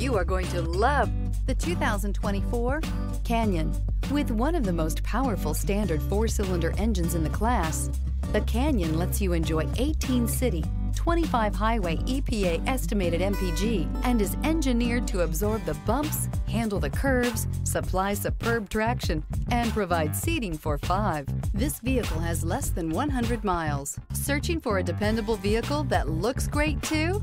You are going to love the 2024 Canyon. With one of the most powerful standard four-cylinder engines in the class, the Canyon lets you enjoy 18 city, 25 highway EPA estimated MPG and is engineered to absorb the bumps, handle the curves, supply superb traction, and provide seating for five. This vehicle has less than 100 miles. Searching for a dependable vehicle that looks great too?